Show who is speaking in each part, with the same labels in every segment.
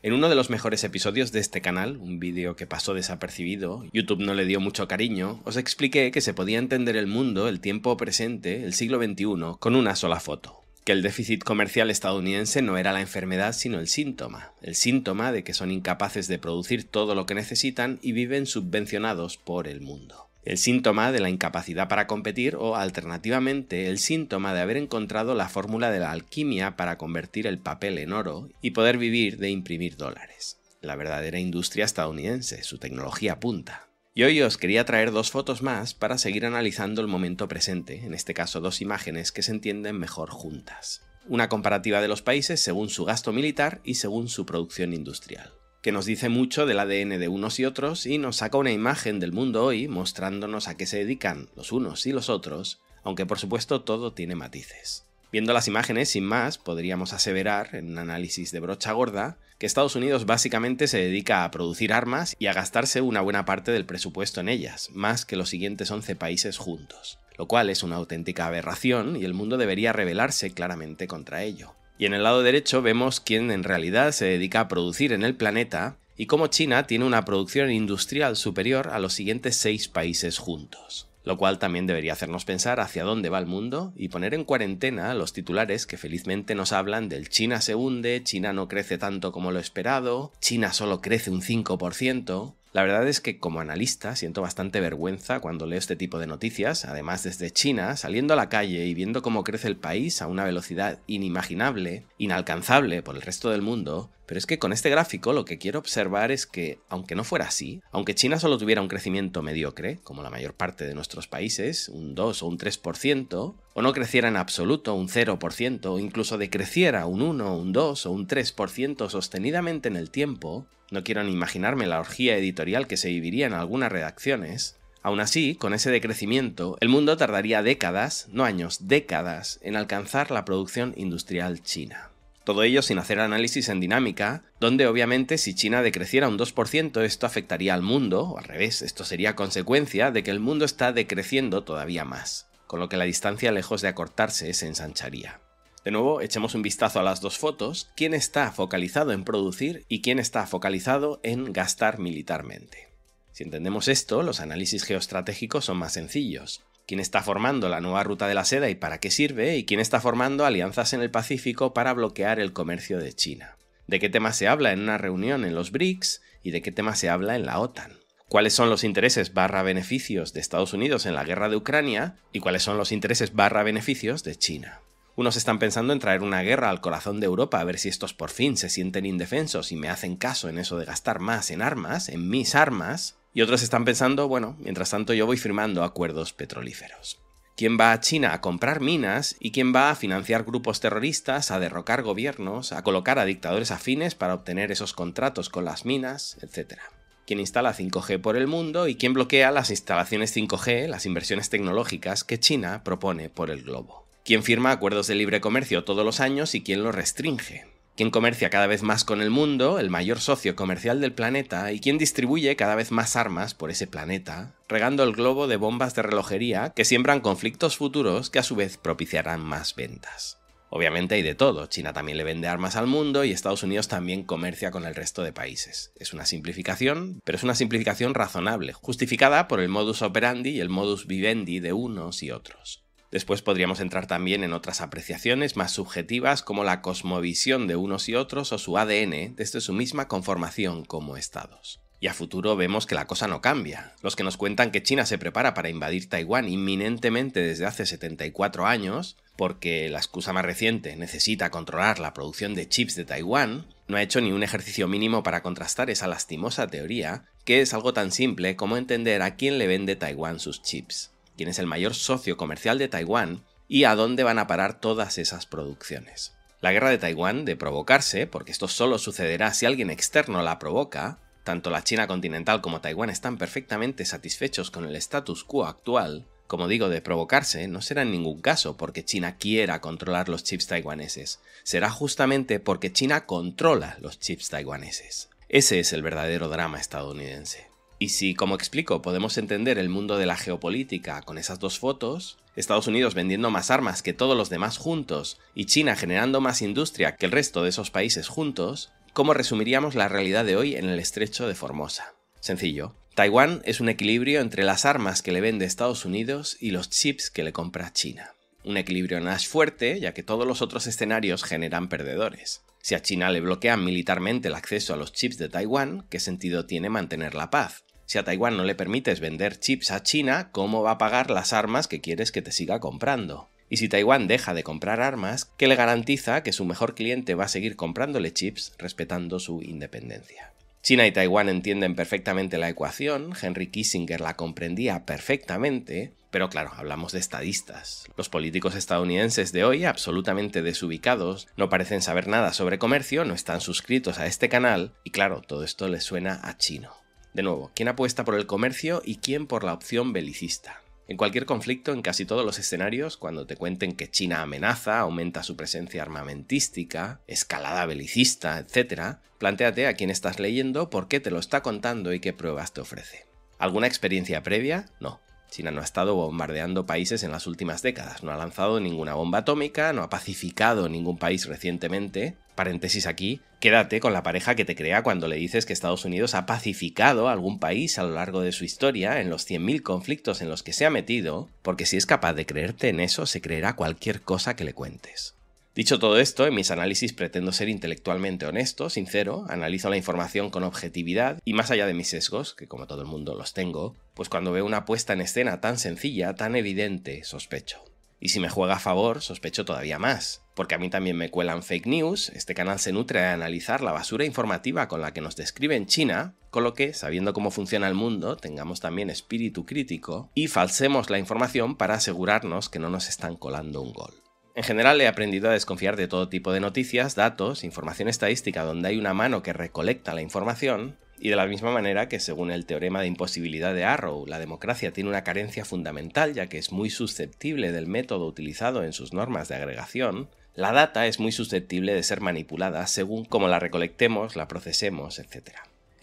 Speaker 1: En uno de los mejores episodios de este canal, un vídeo que pasó desapercibido, YouTube no le dio mucho cariño, os expliqué que se podía entender el mundo, el tiempo presente, el siglo XXI, con una sola foto. Que el déficit comercial estadounidense no era la enfermedad sino el síntoma, el síntoma de que son incapaces de producir todo lo que necesitan y viven subvencionados por el mundo el síntoma de la incapacidad para competir o, alternativamente, el síntoma de haber encontrado la fórmula de la alquimia para convertir el papel en oro y poder vivir de imprimir dólares. La verdadera industria estadounidense, su tecnología punta. Y hoy os quería traer dos fotos más para seguir analizando el momento presente, en este caso dos imágenes que se entienden mejor juntas. Una comparativa de los países según su gasto militar y según su producción industrial que nos dice mucho del ADN de unos y otros y nos saca una imagen del mundo hoy mostrándonos a qué se dedican los unos y los otros, aunque por supuesto todo tiene matices. Viendo las imágenes, sin más, podríamos aseverar, en un análisis de brocha gorda, que Estados Unidos básicamente se dedica a producir armas y a gastarse una buena parte del presupuesto en ellas, más que los siguientes 11 países juntos, lo cual es una auténtica aberración y el mundo debería rebelarse claramente contra ello. Y en el lado derecho vemos quién en realidad se dedica a producir en el planeta y cómo China tiene una producción industrial superior a los siguientes seis países juntos. Lo cual también debería hacernos pensar hacia dónde va el mundo y poner en cuarentena los titulares que felizmente nos hablan del China se hunde, China no crece tanto como lo esperado, China solo crece un 5%, la verdad es que como analista siento bastante vergüenza cuando leo este tipo de noticias, además desde China, saliendo a la calle y viendo cómo crece el país a una velocidad inimaginable, inalcanzable por el resto del mundo, pero es que con este gráfico lo que quiero observar es que, aunque no fuera así, aunque China solo tuviera un crecimiento mediocre, como la mayor parte de nuestros países, un 2 o un 3%, o no creciera en absoluto un 0%, o incluso decreciera un 1, un 2 o un 3% sostenidamente en el tiempo, no quiero ni imaginarme la orgía editorial que se viviría en algunas redacciones. Aún así, con ese decrecimiento, el mundo tardaría décadas, no años, décadas, en alcanzar la producción industrial china. Todo ello sin hacer análisis en dinámica, donde obviamente si China decreciera un 2% esto afectaría al mundo, o al revés, esto sería consecuencia de que el mundo está decreciendo todavía más, con lo que la distancia lejos de acortarse se ensancharía. De nuevo, echemos un vistazo a las dos fotos, quién está focalizado en producir y quién está focalizado en gastar militarmente. Si entendemos esto, los análisis geoestratégicos son más sencillos. ¿Quién está formando la nueva ruta de la seda y para qué sirve? ¿Y quién está formando alianzas en el Pacífico para bloquear el comercio de China? ¿De qué tema se habla en una reunión en los BRICS y de qué tema se habla en la OTAN? ¿Cuáles son los intereses barra beneficios de Estados Unidos en la guerra de Ucrania y cuáles son los intereses barra beneficios de China? Unos están pensando en traer una guerra al corazón de Europa a ver si estos por fin se sienten indefensos y me hacen caso en eso de gastar más en armas, en mis armas, y otros están pensando, bueno, mientras tanto yo voy firmando acuerdos petrolíferos. ¿Quién va a China a comprar minas y quién va a financiar grupos terroristas, a derrocar gobiernos, a colocar a dictadores afines para obtener esos contratos con las minas, etcétera? quién instala 5G por el mundo y quién bloquea las instalaciones 5G, las inversiones tecnológicas que China propone por el globo quién firma acuerdos de libre comercio todos los años y quién los restringe, quién comercia cada vez más con el mundo, el mayor socio comercial del planeta, y quién distribuye cada vez más armas por ese planeta, regando el globo de bombas de relojería que siembran conflictos futuros que a su vez propiciarán más ventas. Obviamente hay de todo, China también le vende armas al mundo y Estados Unidos también comercia con el resto de países. Es una simplificación, pero es una simplificación razonable, justificada por el modus operandi y el modus vivendi de unos y otros. Después podríamos entrar también en otras apreciaciones más subjetivas como la cosmovisión de unos y otros o su ADN desde su misma conformación como estados. Y a futuro vemos que la cosa no cambia. Los que nos cuentan que China se prepara para invadir Taiwán inminentemente desde hace 74 años, porque la excusa más reciente necesita controlar la producción de chips de Taiwán, no ha hecho ni un ejercicio mínimo para contrastar esa lastimosa teoría, que es algo tan simple como entender a quién le vende Taiwán sus chips quién es el mayor socio comercial de Taiwán y a dónde van a parar todas esas producciones. La guerra de Taiwán, de provocarse, porque esto solo sucederá si alguien externo la provoca, tanto la China continental como Taiwán están perfectamente satisfechos con el status quo actual, como digo, de provocarse, no será en ningún caso porque China quiera controlar los chips taiwaneses, será justamente porque China controla los chips taiwaneses. Ese es el verdadero drama estadounidense. Y si, como explico, podemos entender el mundo de la geopolítica con esas dos fotos, Estados Unidos vendiendo más armas que todos los demás juntos y China generando más industria que el resto de esos países juntos, ¿cómo resumiríamos la realidad de hoy en el estrecho de Formosa? Sencillo. Taiwán es un equilibrio entre las armas que le vende Estados Unidos y los chips que le compra China. Un equilibrio Nash fuerte, ya que todos los otros escenarios generan perdedores. Si a China le bloquean militarmente el acceso a los chips de Taiwán, ¿qué sentido tiene mantener la paz? Si a Taiwán no le permites vender chips a China, ¿cómo va a pagar las armas que quieres que te siga comprando? Y si Taiwán deja de comprar armas, ¿qué le garantiza que su mejor cliente va a seguir comprándole chips respetando su independencia? China y Taiwán entienden perfectamente la ecuación, Henry Kissinger la comprendía perfectamente, pero claro, hablamos de estadistas. Los políticos estadounidenses de hoy, absolutamente desubicados, no parecen saber nada sobre comercio, no están suscritos a este canal, y claro, todo esto les suena a chino. De nuevo, ¿quién apuesta por el comercio y quién por la opción belicista? En cualquier conflicto, en casi todos los escenarios, cuando te cuenten que China amenaza, aumenta su presencia armamentística, escalada belicista, etc., plantéate a quién estás leyendo, por qué te lo está contando y qué pruebas te ofrece. ¿Alguna experiencia previa? No. China no ha estado bombardeando países en las últimas décadas, no ha lanzado ninguna bomba atómica, no ha pacificado ningún país recientemente. Paréntesis aquí, quédate con la pareja que te crea cuando le dices que Estados Unidos ha pacificado algún país a lo largo de su historia en los 100.000 conflictos en los que se ha metido, porque si es capaz de creerte en eso, se creerá cualquier cosa que le cuentes. Dicho todo esto, en mis análisis pretendo ser intelectualmente honesto, sincero, analizo la información con objetividad y más allá de mis sesgos, que como todo el mundo los tengo, pues cuando veo una puesta en escena tan sencilla, tan evidente, sospecho. Y si me juega a favor, sospecho todavía más, porque a mí también me cuelan fake news, este canal se nutre de analizar la basura informativa con la que nos describen China, con lo que, sabiendo cómo funciona el mundo, tengamos también espíritu crítico y falsemos la información para asegurarnos que no nos están colando un gol. En general he aprendido a desconfiar de todo tipo de noticias, datos, información estadística donde hay una mano que recolecta la información, y de la misma manera que según el teorema de imposibilidad de Arrow, la democracia tiene una carencia fundamental ya que es muy susceptible del método utilizado en sus normas de agregación, la data es muy susceptible de ser manipulada según cómo la recolectemos, la procesemos, etc.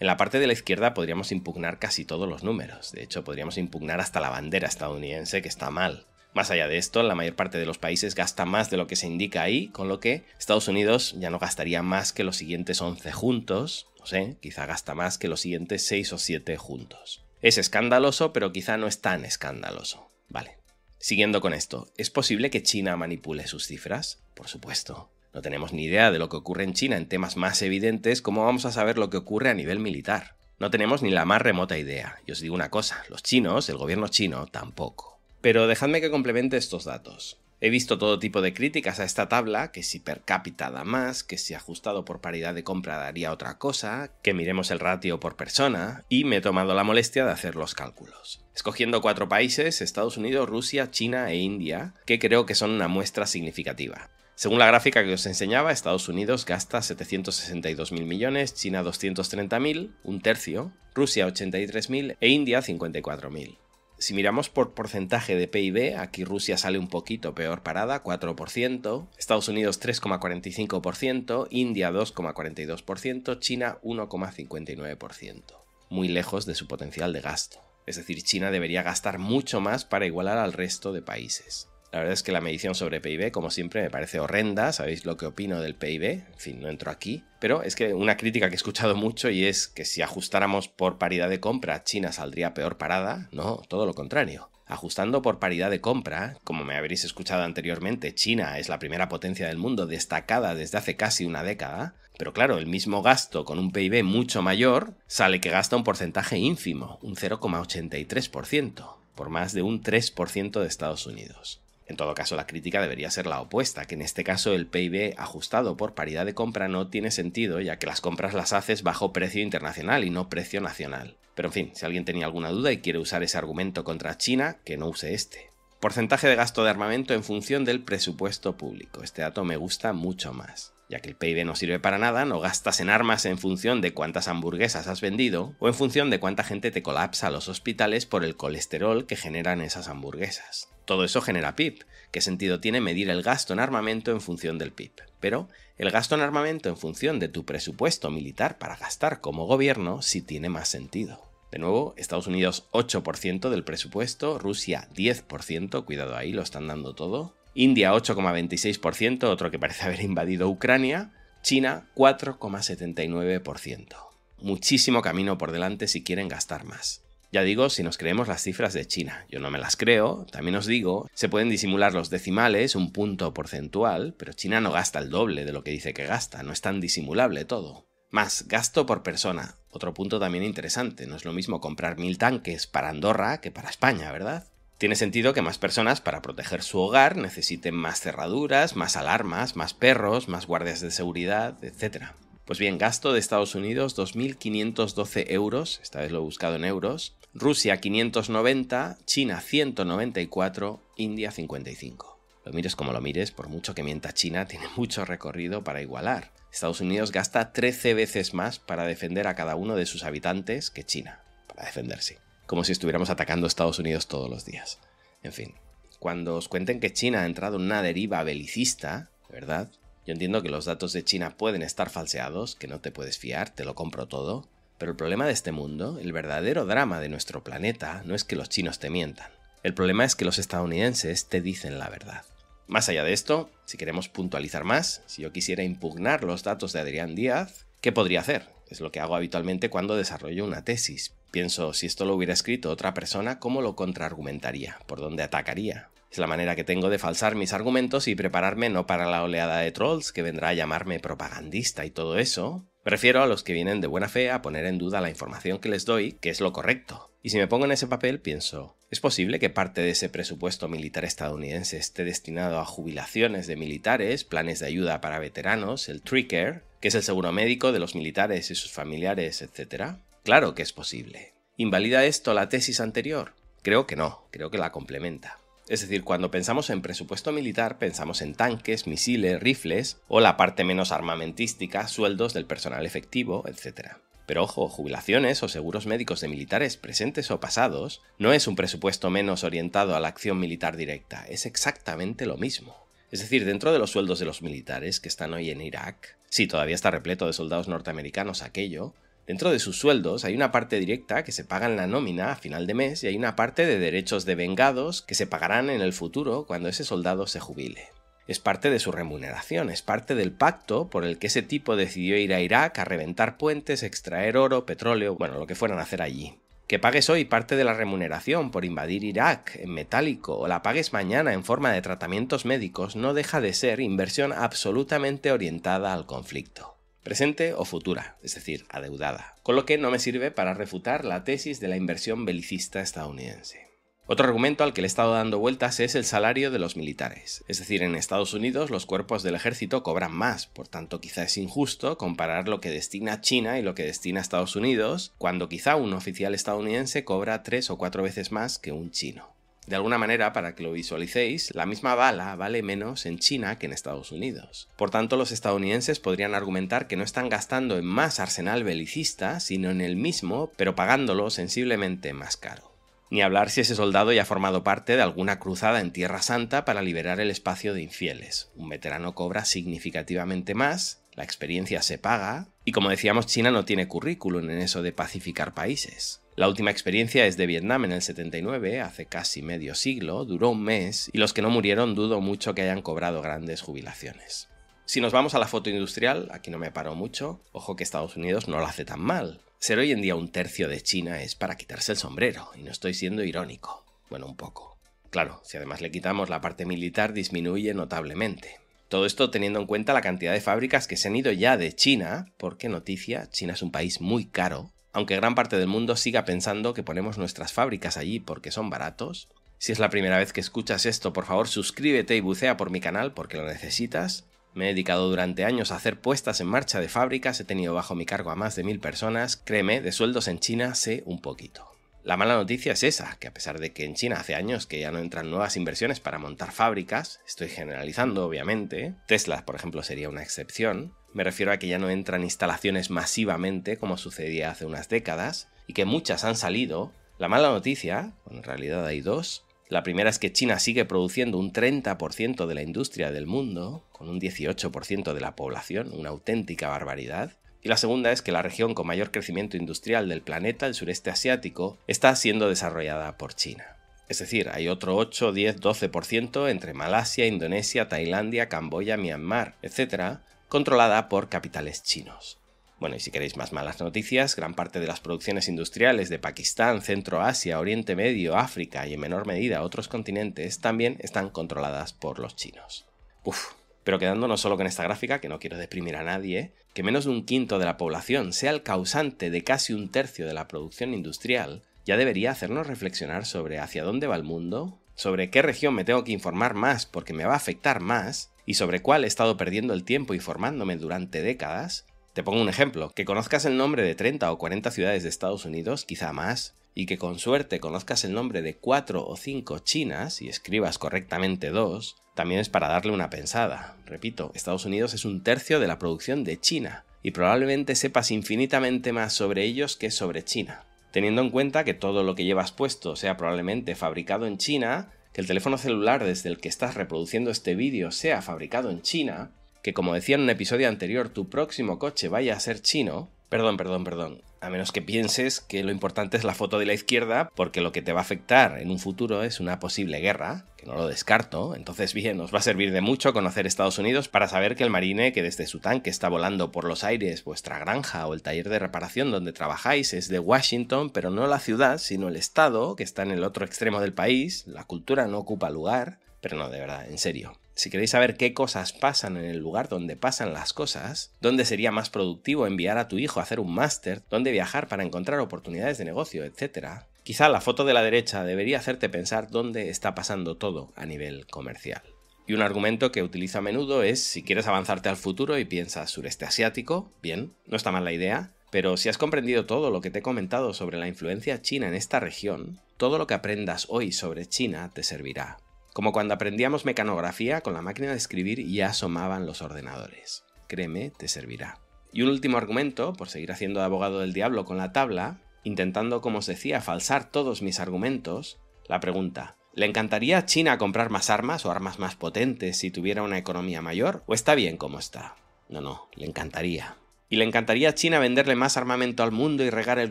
Speaker 1: En la parte de la izquierda podríamos impugnar casi todos los números, de hecho podríamos impugnar hasta la bandera estadounidense que está mal. Más allá de esto, la mayor parte de los países gasta más de lo que se indica ahí, con lo que Estados Unidos ya no gastaría más que los siguientes 11 juntos, no sé, quizá gasta más que los siguientes 6 o 7 juntos. Es escandaloso, pero quizá no es tan escandaloso. Vale. Siguiendo con esto, ¿es posible que China manipule sus cifras? Por supuesto. No tenemos ni idea de lo que ocurre en China en temas más evidentes, ¿cómo vamos a saber lo que ocurre a nivel militar? No tenemos ni la más remota idea. Y os digo una cosa, los chinos, el gobierno chino, tampoco. Pero dejadme que complemente estos datos. He visto todo tipo de críticas a esta tabla, que si per cápita da más, que si ajustado por paridad de compra daría otra cosa, que miremos el ratio por persona, y me he tomado la molestia de hacer los cálculos. Escogiendo cuatro países, Estados Unidos, Rusia, China e India, que creo que son una muestra significativa. Según la gráfica que os enseñaba, Estados Unidos gasta 762.000 millones, China 230.000, un tercio, Rusia 83.000 e India 54.000. Si miramos por porcentaje de PIB, aquí Rusia sale un poquito peor parada, 4%, Estados Unidos 3,45%, India 2,42%, China 1,59%. Muy lejos de su potencial de gasto. Es decir, China debería gastar mucho más para igualar al resto de países. La verdad es que la medición sobre PIB, como siempre, me parece horrenda. Sabéis lo que opino del PIB. En fin, no entro aquí. Pero es que una crítica que he escuchado mucho y es que si ajustáramos por paridad de compra, China saldría peor parada. No, todo lo contrario. Ajustando por paridad de compra, como me habréis escuchado anteriormente, China es la primera potencia del mundo destacada desde hace casi una década, pero claro, el mismo gasto con un PIB mucho mayor sale que gasta un porcentaje ínfimo, un 0,83%, por más de un 3% de Estados Unidos. En todo caso, la crítica debería ser la opuesta, que en este caso el PIB ajustado por paridad de compra no tiene sentido, ya que las compras las haces bajo precio internacional y no precio nacional. Pero en fin, si alguien tenía alguna duda y quiere usar ese argumento contra China, que no use este. Porcentaje de gasto de armamento en función del presupuesto público. Este dato me gusta mucho más ya que el PIB no sirve para nada, no gastas en armas en función de cuántas hamburguesas has vendido o en función de cuánta gente te colapsa a los hospitales por el colesterol que generan esas hamburguesas. Todo eso genera PIB. ¿Qué sentido tiene medir el gasto en armamento en función del PIB? Pero el gasto en armamento en función de tu presupuesto militar para gastar como gobierno sí tiene más sentido. De nuevo, Estados Unidos 8% del presupuesto, Rusia 10%, cuidado ahí, lo están dando todo. India 8,26%, otro que parece haber invadido Ucrania. China 4,79%. Muchísimo camino por delante si quieren gastar más. Ya digo, si nos creemos las cifras de China, yo no me las creo, también os digo, se pueden disimular los decimales, un punto porcentual, pero China no gasta el doble de lo que dice que gasta, no es tan disimulable todo. Más, gasto por persona, otro punto también interesante, no es lo mismo comprar mil tanques para Andorra que para España, ¿verdad? Tiene sentido que más personas para proteger su hogar necesiten más cerraduras, más alarmas, más perros, más guardias de seguridad, etc. Pues bien, gasto de Estados Unidos 2.512 euros, esta vez lo he buscado en euros, Rusia 590, China 194, India 55. Lo mires como lo mires, por mucho que mienta China, tiene mucho recorrido para igualar. Estados Unidos gasta 13 veces más para defender a cada uno de sus habitantes que China, para defenderse. Como si estuviéramos atacando a Estados Unidos todos los días. En fin, cuando os cuenten que China ha entrado en una deriva belicista, ¿verdad? Yo entiendo que los datos de China pueden estar falseados, que no te puedes fiar, te lo compro todo, pero el problema de este mundo, el verdadero drama de nuestro planeta, no es que los chinos te mientan. El problema es que los estadounidenses te dicen la verdad. Más allá de esto, si queremos puntualizar más, si yo quisiera impugnar los datos de Adrián Díaz, ¿qué podría hacer? Es lo que hago habitualmente cuando desarrollo una tesis. Pienso, si esto lo hubiera escrito otra persona, ¿cómo lo contraargumentaría? ¿Por dónde atacaría? Es la manera que tengo de falsar mis argumentos y prepararme no para la oleada de trolls que vendrá a llamarme propagandista y todo eso. Me refiero a los que vienen de buena fe a poner en duda la información que les doy, que es lo correcto. Y si me pongo en ese papel, pienso, ¿es posible que parte de ese presupuesto militar estadounidense esté destinado a jubilaciones de militares, planes de ayuda para veteranos, el Tricare, que es el seguro médico de los militares y sus familiares, etc.? Claro que es posible. ¿Invalida esto la tesis anterior? Creo que no, creo que la complementa. Es decir, cuando pensamos en presupuesto militar pensamos en tanques, misiles, rifles o la parte menos armamentística, sueldos del personal efectivo, etc. Pero ojo, jubilaciones o seguros médicos de militares presentes o pasados no es un presupuesto menos orientado a la acción militar directa, es exactamente lo mismo. Es decir, dentro de los sueldos de los militares que están hoy en Irak, sí, todavía está repleto de soldados norteamericanos aquello, Dentro de sus sueldos hay una parte directa que se paga en la nómina a final de mes y hay una parte de derechos de vengados que se pagarán en el futuro cuando ese soldado se jubile. Es parte de su remuneración, es parte del pacto por el que ese tipo decidió ir a Irak a reventar puentes, extraer oro, petróleo, bueno, lo que fueran a hacer allí. Que pagues hoy parte de la remuneración por invadir Irak en metálico o la pagues mañana en forma de tratamientos médicos no deja de ser inversión absolutamente orientada al conflicto presente o futura, es decir, adeudada, con lo que no me sirve para refutar la tesis de la inversión belicista estadounidense. Otro argumento al que le he estado dando vueltas es el salario de los militares. Es decir, en Estados Unidos los cuerpos del ejército cobran más, por tanto quizá es injusto comparar lo que destina China y lo que destina Estados Unidos, cuando quizá un oficial estadounidense cobra tres o cuatro veces más que un chino. De alguna manera, para que lo visualicéis, la misma bala vale menos en China que en Estados Unidos. Por tanto, los estadounidenses podrían argumentar que no están gastando en más arsenal belicista, sino en el mismo, pero pagándolo sensiblemente más caro. Ni hablar si ese soldado ya ha formado parte de alguna cruzada en Tierra Santa para liberar el espacio de infieles. Un veterano cobra significativamente más, la experiencia se paga, y como decíamos, China no tiene currículum en eso de pacificar países. La última experiencia es de Vietnam en el 79, hace casi medio siglo, duró un mes, y los que no murieron dudo mucho que hayan cobrado grandes jubilaciones. Si nos vamos a la foto industrial, aquí no me paro mucho, ojo que Estados Unidos no lo hace tan mal. Ser hoy en día un tercio de China es para quitarse el sombrero, y no estoy siendo irónico. Bueno, un poco. Claro, si además le quitamos la parte militar disminuye notablemente. Todo esto teniendo en cuenta la cantidad de fábricas que se han ido ya de China, porque noticia, China es un país muy caro, aunque gran parte del mundo siga pensando que ponemos nuestras fábricas allí porque son baratos. Si es la primera vez que escuchas esto, por favor suscríbete y bucea por mi canal porque lo necesitas. Me he dedicado durante años a hacer puestas en marcha de fábricas, he tenido bajo mi cargo a más de mil personas, créeme, de sueldos en China sé un poquito. La mala noticia es esa, que a pesar de que en China hace años que ya no entran nuevas inversiones para montar fábricas, estoy generalizando obviamente, Tesla por ejemplo sería una excepción, me refiero a que ya no entran instalaciones masivamente como sucedía hace unas décadas y que muchas han salido. La mala noticia, en realidad hay dos. La primera es que China sigue produciendo un 30% de la industria del mundo, con un 18% de la población, una auténtica barbaridad. Y la segunda es que la región con mayor crecimiento industrial del planeta, el sureste asiático, está siendo desarrollada por China. Es decir, hay otro 8, 10, 12% entre Malasia, Indonesia, Tailandia, Camboya, Myanmar, etc., controlada por capitales chinos. Bueno, y si queréis más malas noticias, gran parte de las producciones industriales de Pakistán, Centro Asia, Oriente Medio, África y en menor medida otros continentes también están controladas por los chinos. Uf, pero quedándonos solo con esta gráfica, que no quiero deprimir a nadie, que menos de un quinto de la población sea el causante de casi un tercio de la producción industrial, ya debería hacernos reflexionar sobre hacia dónde va el mundo, sobre qué región me tengo que informar más porque me va a afectar más, y sobre cuál he estado perdiendo el tiempo informándome durante décadas, te pongo un ejemplo, que conozcas el nombre de 30 o 40 ciudades de Estados Unidos, quizá más, y que con suerte conozcas el nombre de 4 o 5 chinas y escribas correctamente dos, también es para darle una pensada. Repito, Estados Unidos es un tercio de la producción de China, y probablemente sepas infinitamente más sobre ellos que sobre China. Teniendo en cuenta que todo lo que llevas puesto sea probablemente fabricado en China, que el teléfono celular desde el que estás reproduciendo este vídeo sea fabricado en China, que como decía en un episodio anterior, tu próximo coche vaya a ser chino, perdón, perdón, perdón, a menos que pienses que lo importante es la foto de la izquierda, porque lo que te va a afectar en un futuro es una posible guerra, que no lo descarto, entonces bien, nos va a servir de mucho conocer Estados Unidos para saber que el marine que desde su tanque está volando por los aires, vuestra granja o el taller de reparación donde trabajáis es de Washington, pero no la ciudad, sino el estado, que está en el otro extremo del país, la cultura no ocupa lugar, pero no, de verdad, en serio. Si queréis saber qué cosas pasan en el lugar donde pasan las cosas, dónde sería más productivo enviar a tu hijo a hacer un máster, dónde viajar para encontrar oportunidades de negocio, etc., quizá la foto de la derecha debería hacerte pensar dónde está pasando todo a nivel comercial. Y un argumento que utilizo a menudo es si quieres avanzarte al futuro y piensas sureste asiático, bien, no está mal la idea, pero si has comprendido todo lo que te he comentado sobre la influencia china en esta región, todo lo que aprendas hoy sobre China te servirá como cuando aprendíamos mecanografía con la máquina de escribir y ya asomaban los ordenadores. Créeme, te servirá. Y un último argumento, por seguir haciendo de abogado del diablo con la tabla, intentando, como os decía, falsar todos mis argumentos, la pregunta, ¿le encantaría a China comprar más armas o armas más potentes si tuviera una economía mayor? ¿O está bien como está? No, no, le encantaría. ¿Y le encantaría a China venderle más armamento al mundo y regar el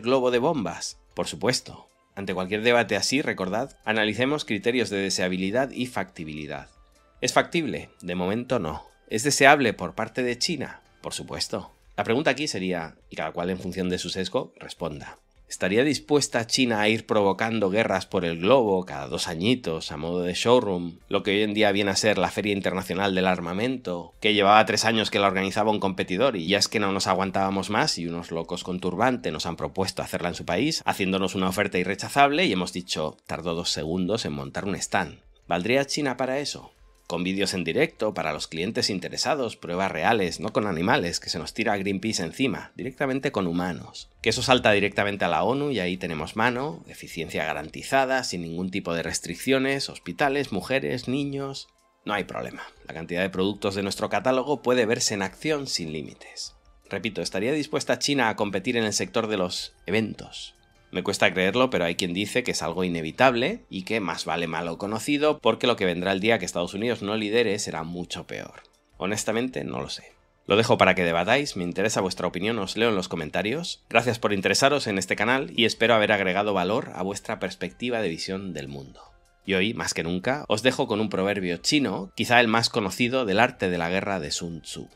Speaker 1: globo de bombas? Por supuesto. Ante cualquier debate así, recordad, analicemos criterios de deseabilidad y factibilidad. ¿Es factible? De momento no. ¿Es deseable por parte de China? Por supuesto. La pregunta aquí sería, y cada cual en función de su sesgo responda. ¿Estaría dispuesta China a ir provocando guerras por el globo cada dos añitos a modo de showroom, lo que hoy en día viene a ser la Feria Internacional del Armamento, que llevaba tres años que la organizaba un competidor y ya es que no nos aguantábamos más y unos locos con turbante nos han propuesto hacerla en su país, haciéndonos una oferta irrechazable y hemos dicho, tardó dos segundos en montar un stand. ¿Valdría China para eso? Con vídeos en directo para los clientes interesados, pruebas reales, no con animales, que se nos tira Greenpeace encima, directamente con humanos. Que eso salta directamente a la ONU y ahí tenemos mano, eficiencia garantizada, sin ningún tipo de restricciones, hospitales, mujeres, niños... No hay problema, la cantidad de productos de nuestro catálogo puede verse en acción sin límites. Repito, ¿estaría dispuesta China a competir en el sector de los eventos? Me cuesta creerlo, pero hay quien dice que es algo inevitable y que más vale malo conocido porque lo que vendrá el día que Estados Unidos no lidere será mucho peor. Honestamente, no lo sé. Lo dejo para que debatáis, me interesa vuestra opinión, os leo en los comentarios. Gracias por interesaros en este canal y espero haber agregado valor a vuestra perspectiva de visión del mundo. Y hoy, más que nunca, os dejo con un proverbio chino, quizá el más conocido del arte de la guerra de Sun Tzu.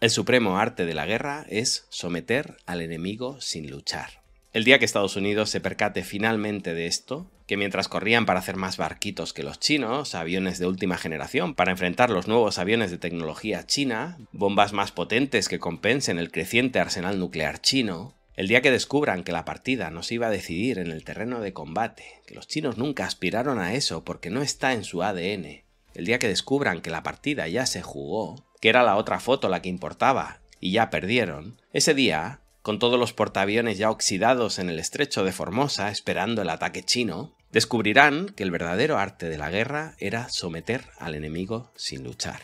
Speaker 1: El supremo arte de la guerra es someter al enemigo sin luchar. El día que Estados Unidos se percate finalmente de esto, que mientras corrían para hacer más barquitos que los chinos, aviones de última generación para enfrentar los nuevos aviones de tecnología china, bombas más potentes que compensen el creciente arsenal nuclear chino, el día que descubran que la partida no se iba a decidir en el terreno de combate, que los chinos nunca aspiraron a eso porque no está en su ADN, el día que descubran que la partida ya se jugó, que era la otra foto la que importaba y ya perdieron, ese día con todos los portaaviones ya oxidados en el estrecho de Formosa esperando el ataque chino, descubrirán que el verdadero arte de la guerra era someter al enemigo sin luchar.